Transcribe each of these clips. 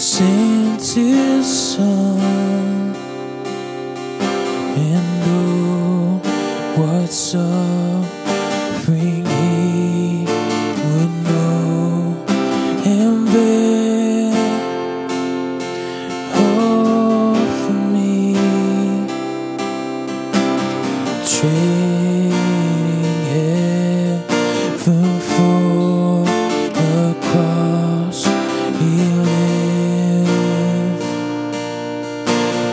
sings his song. And oh, what suffering he would know and bear. Oh, for me.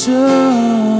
show.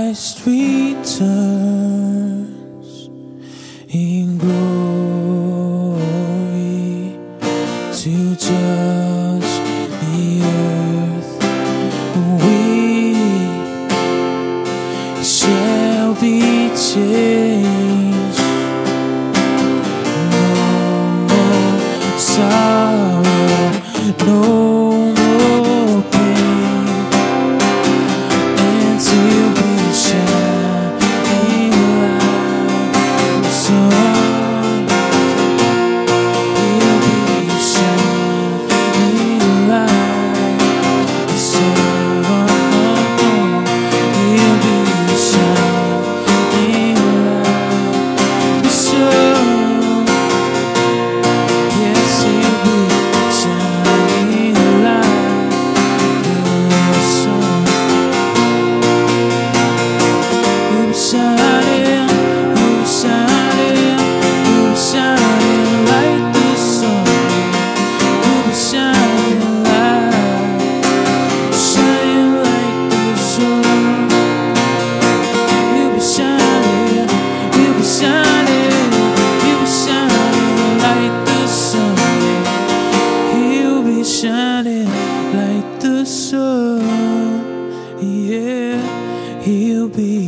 Christ returns in glory to judge the earth. We shall be changed. No more sorrow, no Yeah, he'll be